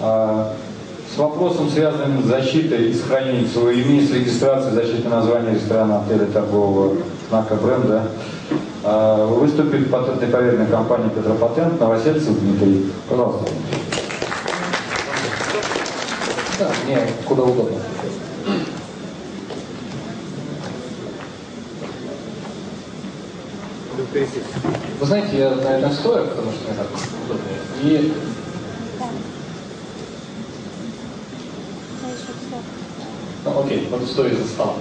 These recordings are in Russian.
а, с вопросом, связанным с защитой и сохранением своего имени, с регистрацией защиты названия ресторана, отеля, торгового знака бренда, а, выступит патентной поверенной компания Петропатент Новосельцев Дмитрий. Пожалуйста. Да, мне куда удобно. Вы знаете, я, наверное, стою, потому что мне так удобнее. И Ну, окей, буду стоять за столом.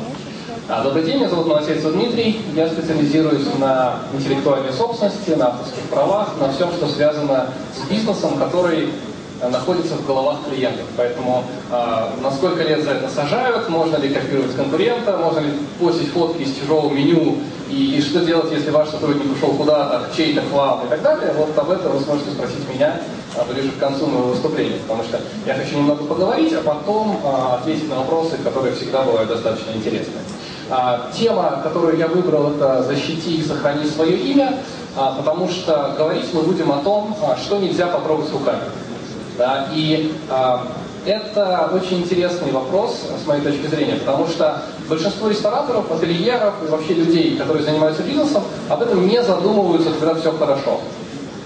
А, добрый день, меня зовут Новосельцев Дмитрий. Я специализируюсь на интеллектуальной собственности, на авторских правах, на всем, что связано с бизнесом, который находится в головах клиентов. Поэтому э, на сколько лет за это сажают, можно ли копировать конкурента, можно ли постить фотки из чужого меню и, и что делать, если ваш сотрудник ушел куда-то, чей-то хлам и так далее. Вот об этом вы сможете спросить меня а, ближе к концу моего выступления, потому что я хочу немного поговорить, а потом а, ответить на вопросы, которые всегда бывают достаточно интересны. А, тема, которую я выбрал, это «Защити и сохрани свое имя», а, потому что говорить мы будем о том, а, что нельзя потрогать руками. Да, и а, это очень интересный вопрос, с моей точки зрения, потому что большинство рестораторов, ательеров и вообще людей, которые занимаются бизнесом, об этом не задумываются, когда все хорошо.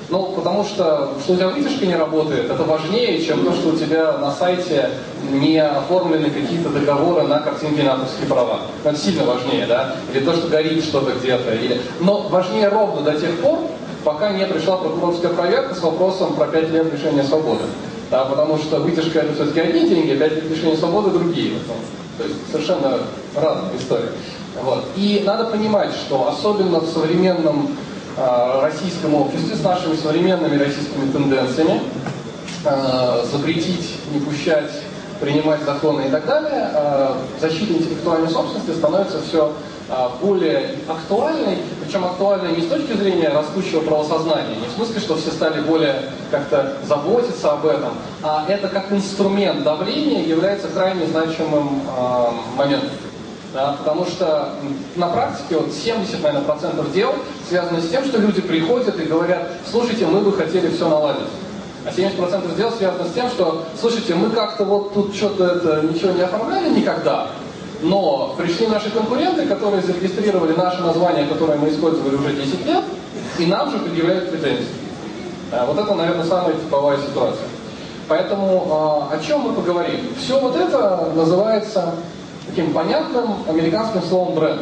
Ну, потому что, что у тебя вытяжка не работает, это важнее, чем то, что у тебя на сайте не оформлены какие-то договоры на картинки на авторские права. Это сильно важнее, да? Или то, что горит что-то где-то. Или... Но важнее ровно до тех пор, пока не пришла прокурорская проверка с вопросом про 5 лет лишения свободы. Да, потому что вытяжка это все-таки одни деньги, 5 лет лишения свободы другие. То есть совершенно разная история. Вот. И надо понимать, что особенно в современном Э, российском обществе с нашими современными российскими тенденциями, э, запретить, не пущать, принимать законы и так далее, э, защита интеллектуальной собственности становится все более актуальной, причем актуальной не с точки зрения растущего правосознания, не в смысле, что все стали более как-то заботиться об этом, а это как инструмент давления является крайне значимым моментом. Да, потому что на практике вот 70, наверное, процентов дел связаны с тем, что люди приходят и говорят, слушайте, мы бы хотели все наладить. А 70% дел связано с тем, что, слушайте, мы как-то вот тут что-то это ничего не оформляли никогда, но пришли наши конкуренты, которые зарегистрировали наше название, которое мы использовали уже 10 лет, и нам же предъявляют претензии. А вот это, наверное, самая типовая ситуация. Поэтому а, о чем мы поговорим? Все вот это называется таким понятным американским словом бренд,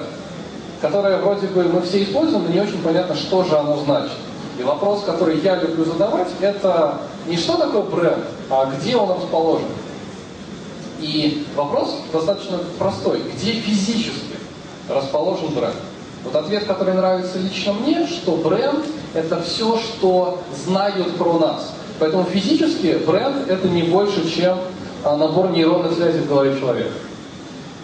которое вроде бы мы все используем, но не очень понятно, что же оно значит. И вопрос, который я люблю задавать, это не что такое бренд, а где он расположен. И вопрос достаточно простой. Где физически расположен бренд? Вот ответ, который нравится лично мне, что бренд – это все, что знают про нас. Поэтому физически бренд – это не больше, чем а, набор нейронных связей в голове человека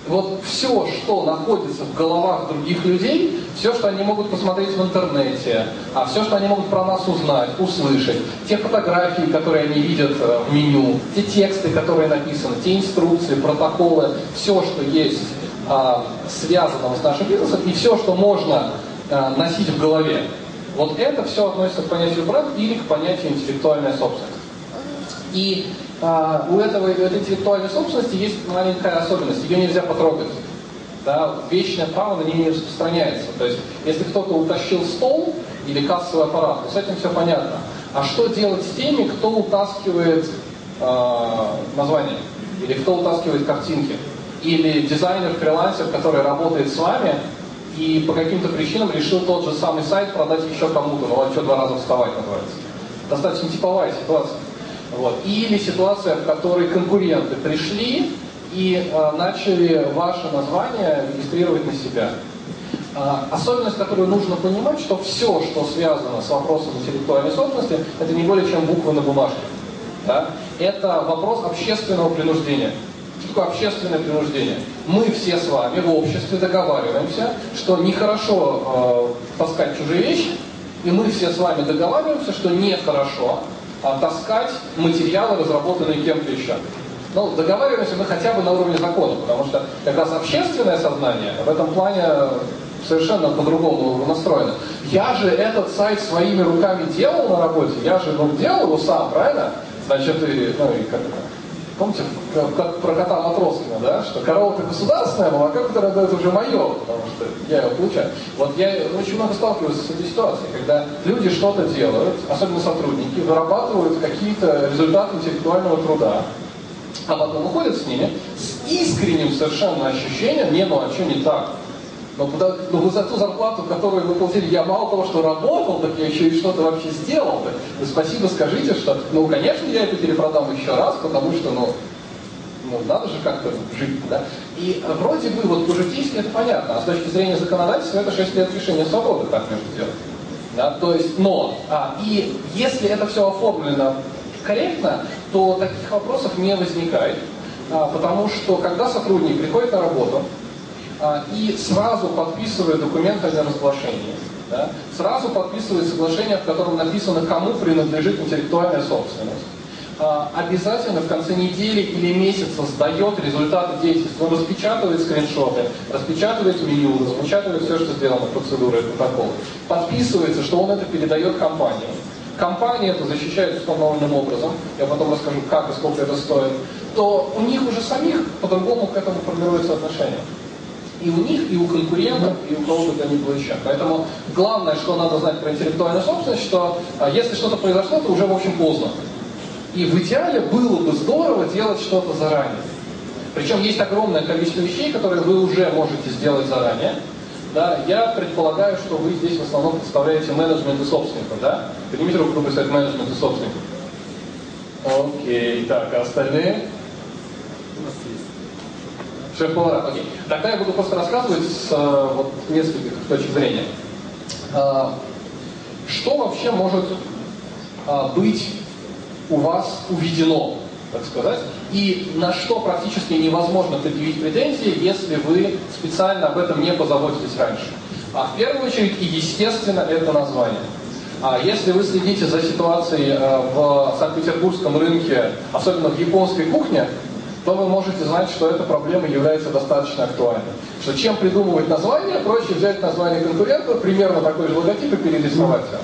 вот все, что находится в головах других людей, все, что они могут посмотреть в интернете, а все, что они могут про нас узнать, услышать, те фотографии, которые они видят э, в меню, те тексты, которые написаны, те инструкции, протоколы, все, что есть а, связанного с нашим бизнесом, и все, что можно а, носить в голове. Вот это все относится к понятию бренд или к понятию интеллектуальная собственность. И а, у, этого, у этой интеллектуальной собственности есть маленькая особенность, ее нельзя потрогать. Да, вечное право на нее не распространяется. То есть, если кто-то утащил стол или кассовый аппарат, то с этим все понятно. А что делать с теми, кто утаскивает э, название? Или кто утаскивает картинки? Или дизайнер, фрилансер, который работает с вами и по каким-то причинам решил тот же самый сайт продать еще кому-то, ну а что два раза вставать называется. Достаточно типовая ситуация. Вот. Или ситуация, в которой конкуренты пришли и э, начали ваше название регистрировать на себя. Э, особенность, которую нужно понимать, что все, что связано с вопросом интеллектуальной собственности, это не более чем буквы на бумажке. Да? Это вопрос общественного принуждения. Что такое общественное принуждение? Мы все с вами в обществе договариваемся, что нехорошо э, таскать чужие вещи, и мы все с вами договариваемся, что нехорошо а, таскать материалы, разработанные кем-то еще. Ну, договариваемся мы хотя бы на уровне закона, потому что как раз общественное сознание в этом плане совершенно по-другому настроено. Я же этот сайт своими руками делал на работе, я же ну, делал его сам, правильно? Значит, и, ну и как это, помните, как, как про кота Матроскина, да, что корова-то государственная, молоко, которое дает уже мое, потому что я его получаю. Вот я очень много сталкиваюсь с этой ситуацией, когда люди что-то делают, особенно сотрудники, вырабатывают какие-то результаты интеллектуального труда, а потом уходят с ними с искренним совершенно ощущением, не, ну а что не так? Но, куда, но за ту зарплату, которую вы получили, я мало того, что работал, так я еще и что-то вообще сделал. Так. Вы спасибо скажите, что, ну, конечно, я это перепродам еще раз, потому что, ну, ну надо же как-то жить, да? И вроде бы, вот по-житейски это понятно, а с точки зрения законодательства это 6 лет лишения свободы, так между делом. Да, то есть, но, а, и если это все оформлено корректно, то таких вопросов не возникает, а, потому что когда сотрудник приходит на работу и сразу подписывает документ о неразглашении, да, сразу подписывает соглашение, в котором написано, кому принадлежит интеллектуальная собственность, а, обязательно в конце недели или месяца сдает результаты деятельности. Он распечатывает скриншоты, распечатывает меню, распечатывает все, что сделано, процедуры и протоколы. Подписывается, что он это передает компании. Компания это защищает установленным образом, я потом расскажу, как и сколько это стоит, то у них уже самих по-другому к этому формируется отношение. И у них, и у конкурентов, и у кого бы то ни было еще. Поэтому главное, что надо знать про интеллектуальную собственность, что а, если что-то произошло, то уже, в общем, поздно. И в идеале было бы здорово делать что-то заранее. Причем есть огромное количество вещей, которые вы уже можете сделать заранее. Да, я предполагаю, что вы здесь в основном представляете менеджмент и собственников, да? Поднимите руку, кто представляет менеджмент и собственников. Окей, так, а остальные? Шеф-повара, окей. Тогда я буду просто рассказывать с э, вот, нескольких точек зрения. А, что вообще может а, быть у вас уведено, так сказать, и на что практически невозможно предъявить претензии, если вы специально об этом не позаботились раньше. А в первую очередь и естественно это название. А если вы следите за ситуацией э, в Санкт-Петербургском рынке, особенно в японской кухне, то вы можете знать, что эта проблема является достаточно актуальной. Что чем придумывать название, проще взять название конкурента, примерно такой же логотип и перерисовать его.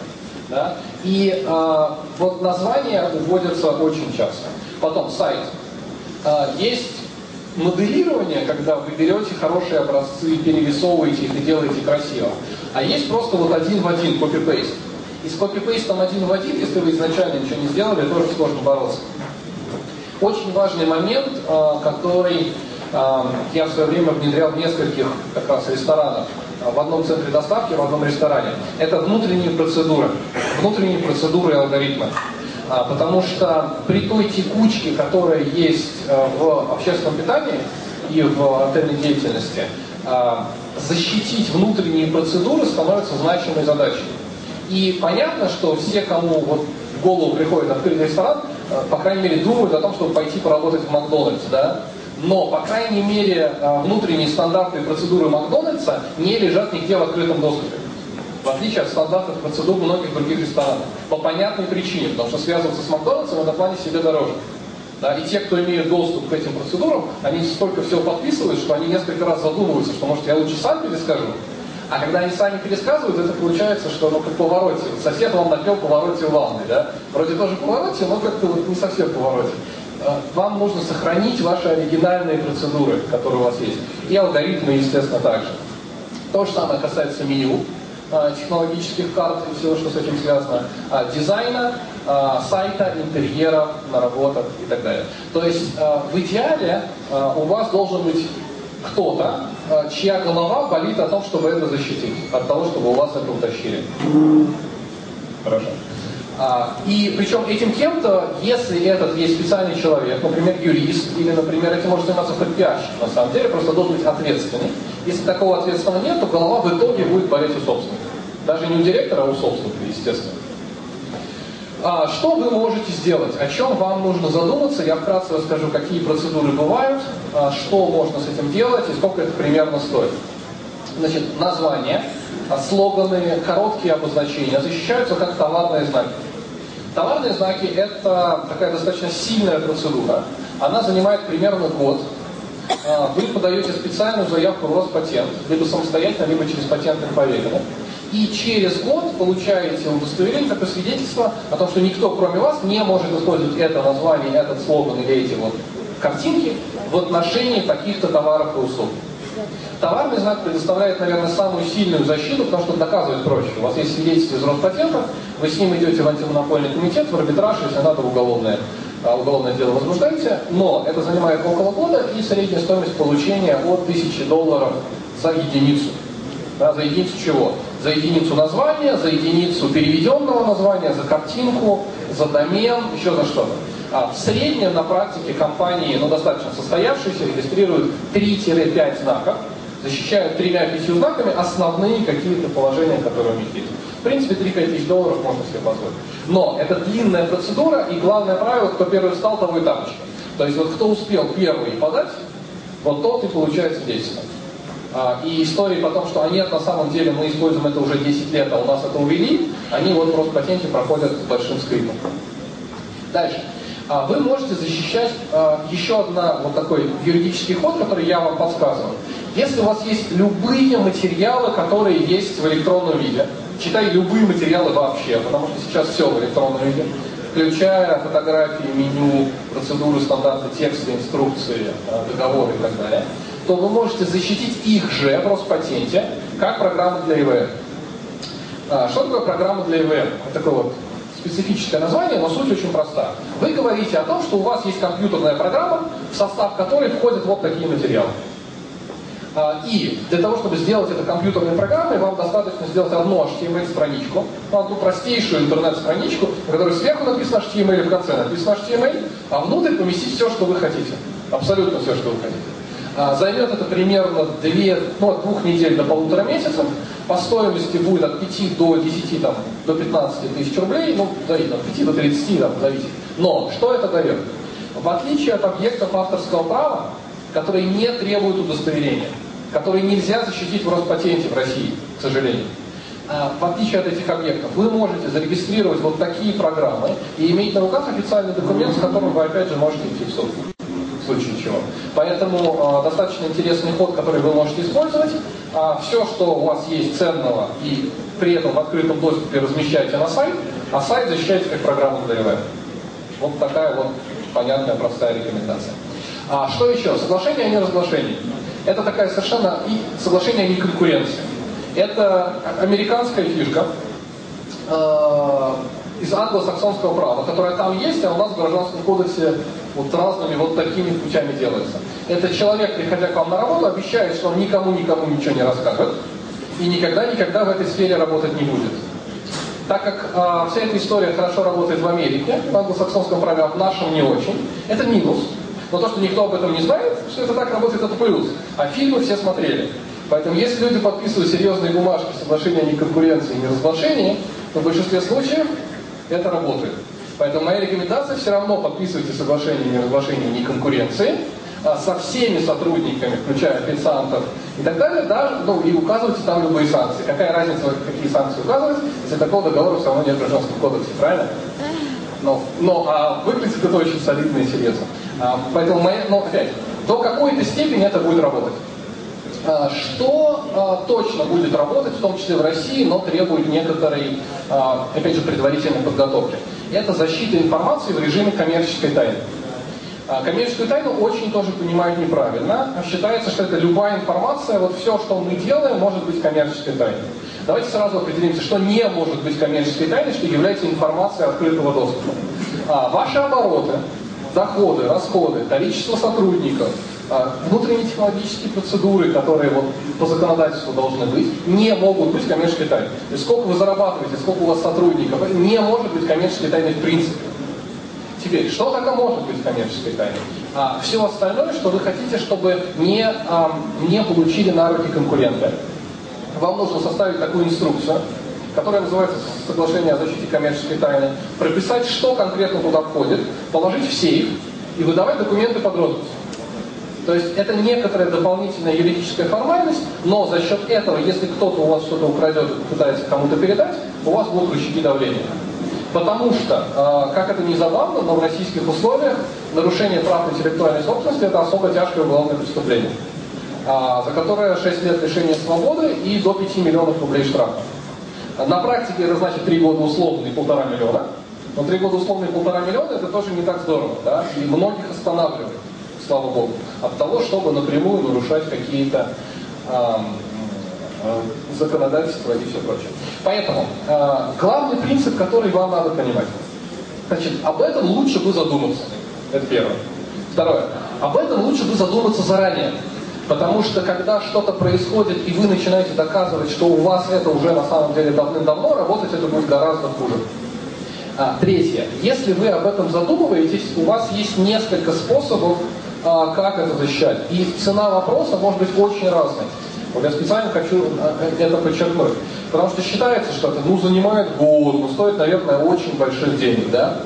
Да? И э, вот названия вводятся очень часто. Потом сайт. Э, есть моделирование, когда вы берете хорошие образцы, перерисовываете их и делаете красиво. А есть просто вот один в один копипейст. И с копипейстом один в один, если вы изначально ничего не сделали, тоже сложно бороться. Очень важный момент, э, который э, я в свое время внедрял в нескольких как раз ресторанах в одном центре доставки, в одном ресторане. Это внутренние процедуры, внутренние процедуры и алгоритмы. Потому что при той текучке, которая есть э, в общественном питании и в отельной деятельности, защитить внутренние процедуры становится значимой задачей. И понятно, что все, кому вот в голову приходит открыть ресторан, э, по крайней мере, думают о том, чтобы пойти поработать в Макдональдс, да, но, по крайней мере, э, внутренние стандарты и процедуры Макдональдса не лежат нигде в открытом доступе. В отличие от стандартных процедур многих других ресторанов. По понятной причине, потому что связываться с Макдональдсом в этом плане себе дороже. Да, и те, кто имеют доступ к этим процедурам, они столько всего подписывают, что они несколько раз задумываются, что, может, я лучше сам перескажу. А когда они сами пересказывают, это получается, что ну, как повороте. Сосед вам напел повороте в ванной, да? Вроде тоже повороте, но как-то вот не совсем повороте. Э, вам нужно сохранить ваши оригинальные процедуры, которые у вас есть. И алгоритмы, естественно, также. То же самое касается меню, э, технологических карт и всего, что с этим связано, э, дизайна, сайта, интерьера, наработок и так далее. То есть в идеале у вас должен быть кто-то, чья голова болит о том, чтобы это защитить, от того, чтобы у вас это утащили. Хорошо. А, и причем этим кем-то, если этот есть специальный человек, например, юрист, или, например, этим может заниматься пиарщик, на самом деле, просто должен быть ответственный. Если такого ответственного нет, то голова в итоге будет болеть у собственника. Даже не у директора, а у собственника, естественно. А, что вы можете сделать? О чем вам нужно задуматься? Я вкратце расскажу, какие процедуры бывают, а, что можно с этим делать и сколько это примерно стоит. Значит, название, слоганы, короткие обозначения защищаются как товарные знаки. Товарные знаки – это такая достаточно сильная процедура. Она занимает примерно год. А, вы подаете специальную заявку в Роспатент, либо самостоятельно, либо через патентных поверенных. И через год получаете удостоверение, такое свидетельство о том, что никто кроме вас не может использовать это название, этот слоган или эти вот картинки в отношении таких-то товаров и услуг. Товарный знак предоставляет, наверное, самую сильную защиту, потому что доказывать проще. У вас есть свидетельство из Роспатента, вы с ним идете в антимонопольный комитет, в арбитраж, если надо, уголовное, а, уголовное дело возбуждаете, но это занимает около года, и средняя стоимость получения от 1000 долларов за единицу. Да, за единицу чего? За единицу названия, за единицу переведенного названия, за картинку, за домен, еще за что-то. А в среднем на практике компании, ну, достаточно состоявшиеся, регистрируют 3-5 знаков, защищают тремя-пятью знаками основные какие-то положения, которые у них есть. В принципе, 3-5 тысяч долларов можно себе позволить. Но это длинная процедура, и главное правило, кто первый встал, того и тапочка. То есть вот кто успел первый подать, вот тот и получает свидетельство. А, и истории том, что а нет, на самом деле мы используем это уже 10 лет, а у нас это увели, они вот просто патенте проходят с большим скрипом. Дальше. А вы можете защищать а, еще одна вот такой юридический ход, который я вам подсказываю. Если у вас есть любые материалы, которые есть в электронном виде, читай любые материалы вообще, потому что сейчас все в электронном виде, включая фотографии, меню, процедуры, стандарты, тексты, инструкции, договоры и так далее, то вы можете защитить их же в Роспатенте как программу для ИВМ. Что такое программа для ИВМ? Это такой вот специфическое название, но суть очень проста. Вы говорите о том, что у вас есть компьютерная программа, в состав которой входят вот такие материалы. А, и для того, чтобы сделать это компьютерной программой, вам достаточно сделать одну HTML-страничку, одну простейшую интернет-страничку, на которой сверху написано HTML в конце написано HTML, а внутрь поместить все, что вы хотите. Абсолютно все, что вы хотите. А, займет это примерно 2, ну, от двух недель до полутора месяцев. По стоимости будет от 5 до 10, там, до 15 тысяч рублей, ну, зависит, от 5 до 30, там, зависит. Но что это дает? В отличие от объектов авторского права, которые не требуют удостоверения, которые нельзя защитить в Роспатенте в России, к сожалению, а, в отличие от этих объектов, вы можете зарегистрировать вот такие программы и иметь на руках официальный документ, с которым вы опять же можете идти в суд случае чего. Поэтому э, достаточно интересный ход, который вы можете использовать. А все, что у вас есть ценного и при этом в открытом доступе размещайте на сайт, а сайт защищайте как программу для. Вот такая вот понятная, простая рекомендация. А что еще? Соглашение о неразглашении. Это такая совершенно и соглашение о неконкуренции. Это американская фишка э, из англосаксонского права, которая там есть, а у нас в Гражданском кодексе вот разными вот такими путями делается. Это человек, приходя к вам на работу, обещает, что он никому-никому ничего не расскажет и никогда-никогда в этой сфере работать не будет. Так как э, вся эта история хорошо работает в Америке, в англосаксонском праве, а в нашем не очень, это минус. Но то, что никто об этом не знает, что это так работает, это плюс. А фильмы все смотрели. Поэтому если люди подписывают серьезные бумажки, соглашения о неконкуренции и неразглашении, то в большинстве случаев это работает. Поэтому моя рекомендация все равно подписывайте соглашение о неразглашении неконкуренции а, со всеми сотрудниками, включая официантов и так далее, да, ну и указывайте там любые санкции. Какая разница, какие санкции указывать, если такого договора все равно нет в гражданском кодексе, правильно? Но, но а выглядит это очень солидно и серьезно. А, поэтому, моя, но опять, до какой-то степени это будет работать. А, что а, точно будет работать, в том числе в России, но требует некоторой, а, опять же, предварительной подготовки. Это защита информации в режиме коммерческой тайны. Коммерческую тайну очень тоже понимают неправильно. Считается, что это любая информация, вот все, что мы делаем, может быть коммерческой тайной. Давайте сразу определимся, что не может быть коммерческой тайной, что является информацией открытого доступа. Ваши обороты, доходы, расходы, количество сотрудников, а, внутренние технологические процедуры, которые вот по законодательству должны быть, не могут быть коммерческой тайной. То есть сколько вы зарабатываете, сколько у вас сотрудников, не может быть коммерческой тайной в принципе. Теперь, что тогда может быть коммерческой тайной? А, все остальное, что вы хотите, чтобы не, а, не получили на руки конкуренты. Вам нужно составить такую инструкцию, которая называется «Соглашение о защите коммерческой тайны», прописать, что конкретно туда входит, положить в сейф и выдавать документы под роспись. То есть это некоторая дополнительная юридическая формальность, но за счет этого, если кто-то у вас что-то украдет и пытается кому-то передать, у вас будут рычаги давления. Потому что, э, как это не забавно, но в российских условиях нарушение прав интеллектуальной собственности это особо тяжкое уголовное преступление, э, за которое 6 лет лишения свободы и до 5 миллионов рублей штрафа. На практике это значит три года условно и полтора миллиона. Но три года условно и полтора миллиона это тоже не так здорово. Да? И многих останавливает, слава богу, от того, чтобы напрямую нарушать какие-то э, законодательства и все прочее. Поэтому э, главный принцип, который вам надо понимать. Значит, об этом лучше бы задуматься. Это первое. Второе. Об этом лучше бы задуматься заранее. Потому что когда что-то происходит, и вы начинаете доказывать, что у вас это уже на самом деле давным-давно, работать это будет гораздо хуже. А, третье. Если вы об этом задумываетесь, у вас есть несколько способов, а, как это защищать. И цена вопроса может быть очень разной. Вот я специально хочу а, это подчеркнуть. Потому что считается, что это ну, занимает год, ну, стоит, наверное, очень больших денег. Да?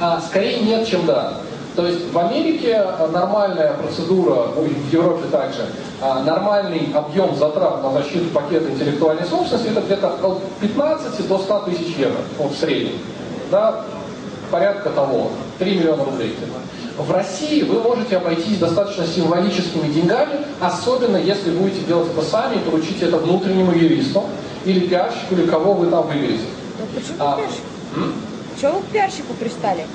А, скорее нет, чем да. То есть в Америке а, нормальная процедура, ну в Европе также, а, нормальный объем затрат на защиту пакета интеллектуальной собственности это где-то от 15 до 100 тысяч евро вот, в среднем. Да, порядка того, 3 миллиона рублей. В России вы можете обойтись достаточно символическими деньгами, особенно если будете делать это сами и поручите это внутреннему юристу или пиарщику, или кого вы там выберете. Ну почему А, пиарщик? м? Чего вы к пиарщику пристали?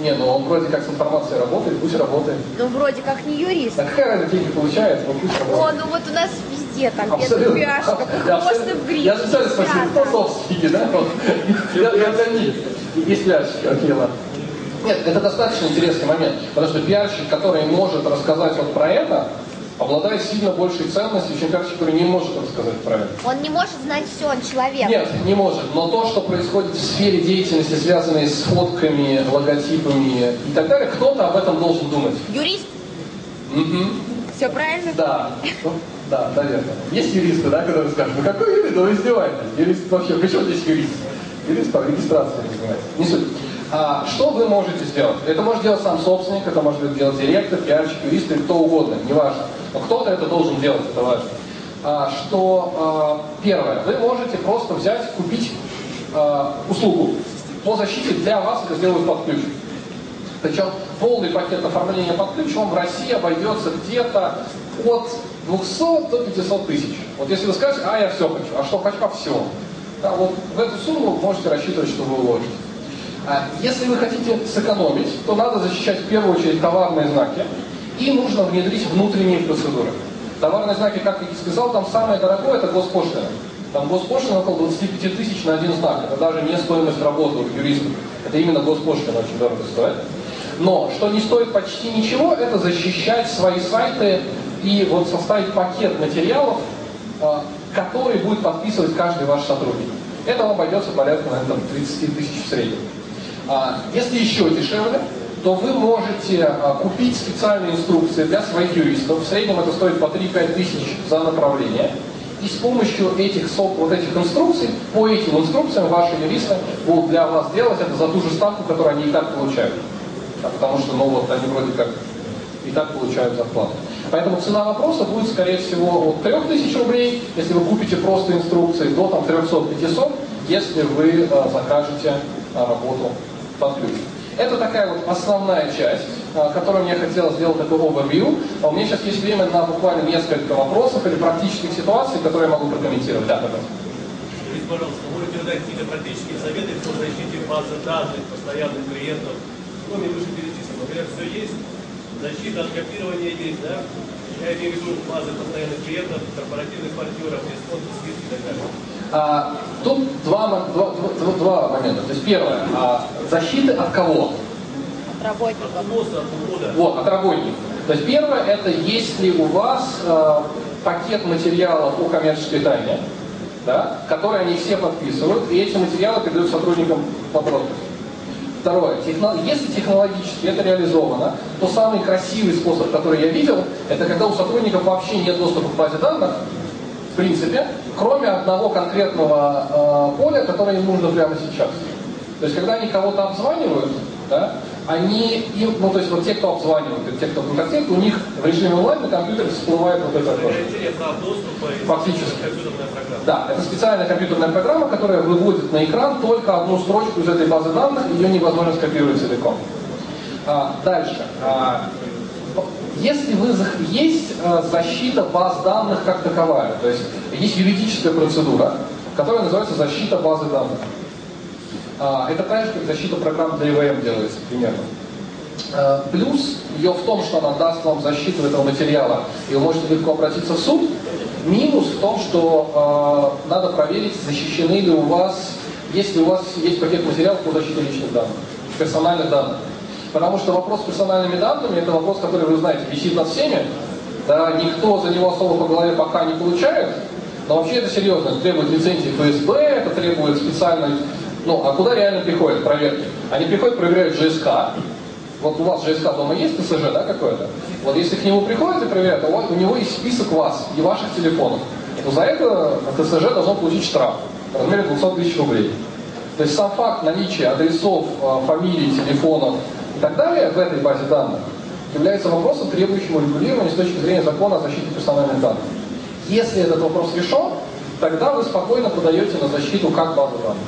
Не, ну он вроде как с информацией работает, пусть работает. Ну вроде как не юрист. Так какая разница, деньги получает, ну пусть работает. О, ну вот у нас везде там пиарщиков, Я хвост абсолютно- в гриф. Я специально спросил, кто собственники, да? Я для них. Есть пиарщики, окей, ладно. Нет, это достаточно интересный момент, потому что пиарщик, который может рассказать вот про это, обладает сильно большей ценностью, чем пиарщик, который не может рассказать про это. Он не может знать все, он человек. Нет, не может. Но то, что происходит в сфере деятельности, связанной с фотками, логотипами и так далее, кто-то об этом должен думать. Юрист, Мгм. все правильно? Да, Ну, да, наверное. Есть юристы, да, которые скажут, ну какой юрист, да вы издеваетесь. Юрист вообще, при чем здесь юрист? Юрист по регистрации занимается. Не суть. А, что вы можете сделать? Это может делать сам собственник, это может делать директор, пиарщик, юрист или кто угодно, неважно. Но кто-то это должен делать, это важно. А, что а, первое, вы можете просто взять, купить а, услугу по защите для вас это сделают под ключ. Причем полный пакет оформления под ключ вам в России обойдется где-то от 200 до 500 тысяч. Вот если вы скажете, а я все хочу, а что хочу, а все. Да, вот в эту сумму можете рассчитывать, что вы уложите. А если вы хотите сэкономить, то надо защищать в первую очередь товарные знаки и нужно внедрить внутренние процедуры. Товарные знаки, как я и сказал, там самое дорогое это госпошлина. Там госпошлина около 25 тысяч на один знак. Это даже не стоимость работы у юристов. Это именно госпошлина очень дорого стоит. Но что не стоит почти ничего, это защищать свои сайты и вот составить пакет материалов, а, который будет подписывать каждый ваш сотрудник. Это вам обойдется порядка, наверное, там, 30 тысяч в среднем. А, Если еще дешевле, то вы можете а, купить специальные инструкции для своих юристов. В среднем это стоит по 3-5 тысяч за направление. И с помощью этих, вот этих инструкций, по этим инструкциям ваши юристы будут для вас делать это за ту же ставку, которую они и так получают. Потому что, ну вот, они вроде как и так получают зарплату. Поэтому цена вопроса будет, скорее всего, от 3000 рублей, если вы купите просто инструкции, до там 300-500, если вы э, закажете э, работу под. Это такая вот основная часть, э, которую мне хотелось сделать такой overview. А у меня сейчас есть время на буквально несколько вопросов или практических ситуаций, которые я могу прокомментировать. Да, пожалуйста. Скажите, пожалуйста, можете дать какие-то практические советы по защите базы данных постоянных клиентов, кроме вышеперечисленного? Например, все есть, защита от копирования есть, да? Я имею в виду базы постоянных клиентов, корпоративных партнеров, дисконты, скидки и так далее. А, тут два, два, два- два момента. То есть первое, а, защиты от кого? От работников. Вот, от работников. То есть первое, это если у вас э, пакет материалов о коммерческой тайне, да, которые они все подписывают, и эти материалы передают сотрудникам по подписи. Второе, техно- если технологически это реализовано, то самый красивый способ, который я видел, это когда у сотрудников вообще нет доступа к базе данных, в принципе, кроме одного конкретного э, поля, которое им нужно прямо сейчас. То есть, когда они кого-то обзванивают, да, они им, ну то есть вот те, кто обзванивают, те, кто контактирует, у них в режиме онлайн на компьютере всплывает вот это и Фактически. Да, это специальная компьютерная программа, которая выводит на экран только одну строчку из этой базы данных, ее невозможно скопировать целиком. А, дальше. А, если вы есть а, защита баз данных как таковая, то есть есть юридическая процедура, которая называется защита базы данных. А, это так же, как защита программ для ИВМ делается примерно. А, плюс ее в том, что она даст вам защиту этого материала, и вы можете легко обратиться в суд. Минус в том, что э, надо проверить, защищены ли у вас, если у вас есть пакет материалов по защите личных данных, персональных данных. Потому что вопрос с персональными данными, это вопрос, который, вы знаете, висит над всеми, да, никто за него особо по голове пока не получает, но вообще это серьезно, это требует лицензии ФСБ, это требует специальной... Ну, а куда реально приходят проверки? Они приходят, проверяют ЖСК, вот у вас ЖСК дома есть ТСЖ, да, какое-то? Вот если к нему приходят и проверяют, у, него есть список вас и ваших телефонов, то за это ТСЖ должно получить штраф в размере 200 тысяч рублей. То есть сам факт наличия адресов, э, фамилий, телефонов так далее в этой базе данных является вопросом, требующим урегулирования с точки зрения закона о защите персональных данных. Если этот вопрос решен, тогда вы спокойно подаете на защиту как базу данных.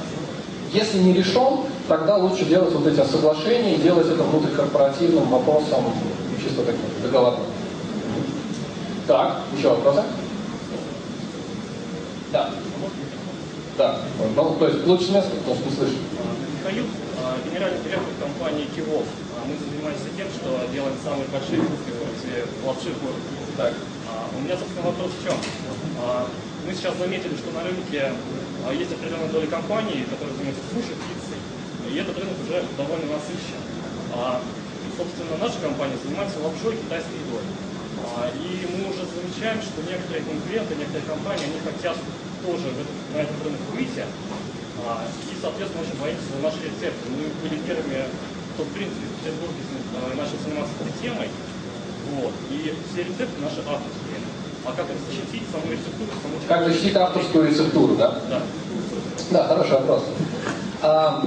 Если не решен, тогда лучше делать вот эти соглашения и делать это внутрикорпоративным вопросом, чисто таким договорным. Так, еще вопросы? Да. Да. Ну, то есть лучше место, потому что не слышу. Михаил, а, генеральный директор компании Кивов. А, Мы занимаемся тем, что делаем самые большие в функции лапши Так. А, У меня, собственно, вопрос в чем? А, Мы сейчас заметили, что на рынке есть определенная доля компаний, которые занимаются суши, пиццей, и этот рынок уже довольно насыщен. Собственно, наша компания занимается лапшой китайской едой. И мы уже замечаем, что некоторые конкуренты, некоторые компании, они хотят тоже в на этот рынок выйти. И, соответственно, очень боимся за наши рецепты. Мы были первыми, кто, в принципе, в Петербурге начал заниматься этой темой. Вот. И все рецепты наши авторские. А как защитить, саму рецептуру, саму Как защитить авторскую рецептуру, да? Да. Да, хороший вопрос. А,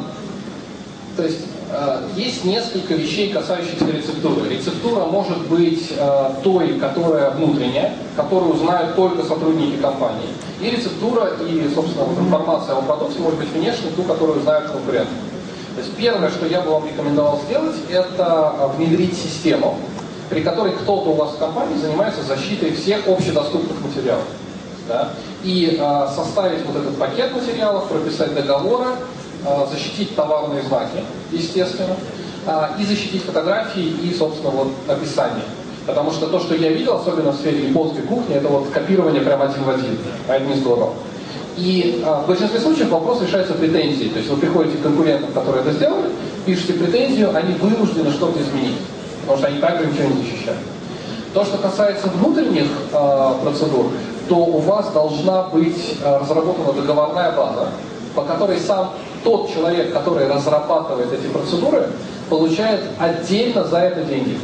то есть а, есть несколько вещей, касающихся рецептуры. Рецептура может быть а, той, которая внутренняя, которую знают только сотрудники компании. И рецептура и, собственно, вот информация о продукте может быть внешней, ту, которую знают конкуренты. То есть первое, что я бы вам рекомендовал сделать, это а, внедрить систему, при которой кто-то у вас в компании занимается защитой всех общедоступных материалов. Да? И э, составить вот этот пакет материалов, прописать договоры, э, защитить товарные знаки, естественно, э, и защитить фотографии и, собственно, вот описание. Потому что то, что я видел, особенно в сфере японской кухни, это вот копирование прям один в один, а это не здорово. И э, в большинстве случаев вопрос решается претензией. То есть вы приходите к конкурентам, которые это сделали, пишете претензию, они вынуждены что-то изменить, потому что они также ничего не защищают. То, что касается внутренних э, процедур, то у вас должна быть э, разработана договорная база, по которой сам тот человек, который разрабатывает эти процедуры, получает отдельно за это деньги.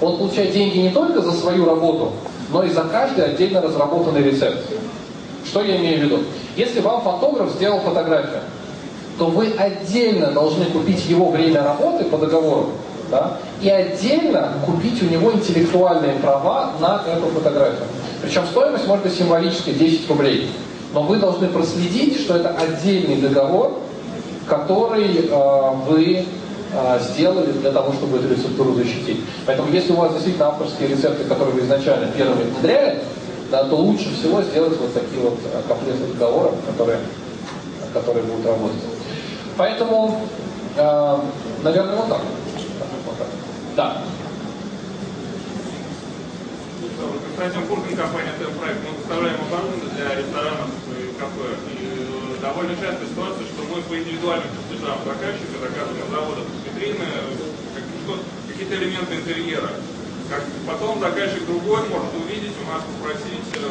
Он получает деньги не только за свою работу, но и за каждый отдельно разработанный рецепт. Что я имею в виду? Если вам фотограф сделал фотографию, то вы отдельно должны купить его время работы по договору, да, и отдельно купить у него интеллектуальные права на эту фотографию. Причем стоимость может быть символической 10 рублей. Но вы должны проследить, что это отдельный договор, который э, вы э, сделали для того, чтобы эту рецептуру защитить. Поэтому если у вас действительно авторские рецепты, которые вы изначально первыми внедряли, да, то лучше всего сделать вот такие вот э, комплекты договоров, которые, которые будут работать. Поэтому, э, наверное, вот так. Да. Константин Куркин, компания Т-проект. Мы поставляем оборудование для ресторанов и кафе. И э, довольно частая ситуация, что мы по индивидуальным чертежам заказчика заказываем на заводах витрины, как- что- какие-то элементы интерьера. Как потом заказчик другой может увидеть у нас, попросить э,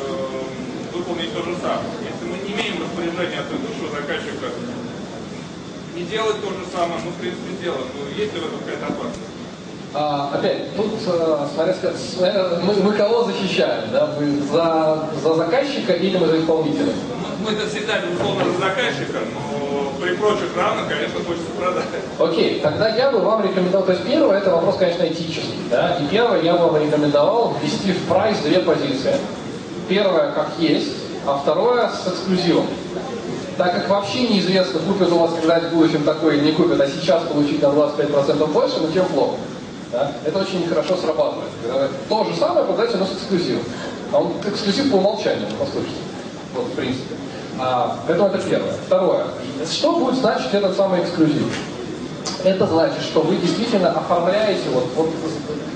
выполнить то же самое. Если мы не имеем распоряжения от этого заказчика не делать то же самое, мы в принципе делаем. Но есть ли в этом какая-то опасность? А, опять, тут, э, смотря, смотря- мы, мы кого защищаем, да? Мы за, за заказчика или мы за исполнителя? Мы, мы это всегда, безусловно, за заказчика, но при прочих равных, конечно, хочется продать. Окей, тогда я бы вам рекомендовал, то есть первое, это вопрос, конечно, этический, да, и первое, я бы вам рекомендовал ввести в прайс две позиции. Первое, как есть, а второе, с эксклюзивом. Так как вообще неизвестно, купят у вас когда-нибудь в будущем такой или не купят, а сейчас получить на 25% больше, ну тем плохо. Да? Это очень нехорошо срабатывает. То же самое продается, но с эксклюзивом. А он эксклюзив по умолчанию, послушайте. Вот, в принципе. А, это, это первое. Второе. Что будет значить этот самый эксклюзив? Это значит, что вы действительно оформляете, вот, вот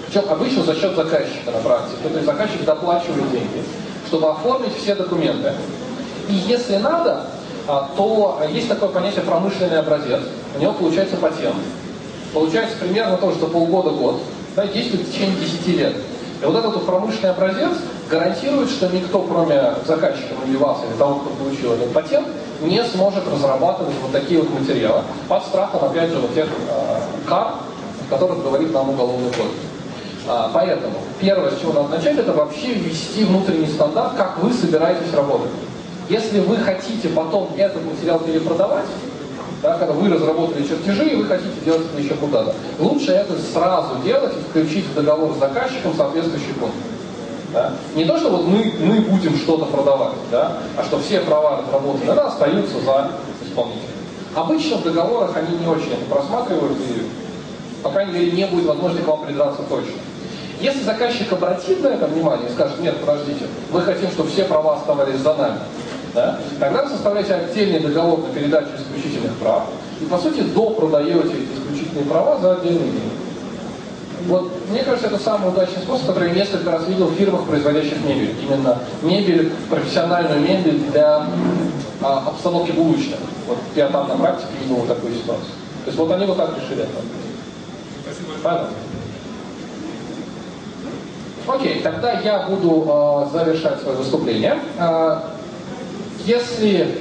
причем обычно за счет заказчика на практике. То есть заказчик доплачивает деньги, чтобы оформить все документы. И если надо, а, то есть такое понятие промышленный образец. У него получается патент. Получается примерно то, что полгода-год, да, действует в течение 10 лет. И вот этот вот промышленный образец гарантирует, что никто, кроме заказчика или вас, или того, кто получил этот патент, не сможет разрабатывать вот такие вот материалы под страхом, опять же, вот тех э, кар, о которых говорит нам уголовный кодекс. А, поэтому первое, с чего надо начать, это вообще ввести внутренний стандарт, как вы собираетесь работать. Если вы хотите потом этот материал перепродавать, да, когда вы разработали чертежи и вы хотите делать это еще куда-то, лучше это сразу делать и включить в договор с заказчиком соответствующий пункт. Да? Не то, что вот мы, мы будем что-то продавать, да? а что все права разработаны, да, остаются за исполнителем. Обычно в договорах они не очень это просматривают и, по крайней мере, не будет возможности к вам придраться точно. Если заказчик обратит на это внимание и скажет, нет, подождите, мы хотим, чтобы все права оставались за нами, да, тогда вы составляете отдельный договор на передачу исключительных прав и, по сути, допродаете эти исключительные права за отдельные деньги. Вот, мне кажется, это самый удачный способ, который я несколько раз видел в фирмах, производящих мебель. Именно мебель, профессиональную мебель для а, обстановки булочных. Вот я там на практике видел вот такую ситуацию. То есть вот они вот так решили это. Спасибо. Окей, тогда я буду э, завершать свое выступление. Э, если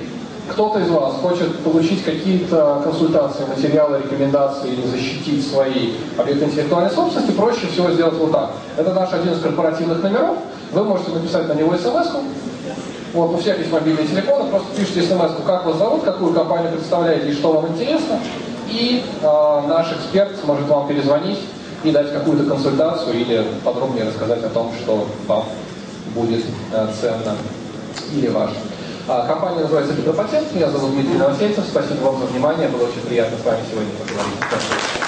кто-то из вас хочет получить какие-то консультации, материалы, рекомендации или защитить свои объекты интеллектуальной собственности, проще всего сделать вот так. Это наш один из корпоративных номеров. Вы можете написать на него смс -ку. Вот, у всех есть мобильные телефоны, просто пишите смс как вас зовут, какую компанию представляете и что вам интересно. И э, наш эксперт сможет вам перезвонить и дать какую-то консультацию или подробнее рассказать о том, что вам будет э, ценно или важно. А, Компания называется Гидропатент. Меня зовут Дмитрий Новосельцев. Спасибо вам за внимание. Было очень приятно с вами сегодня поговорить.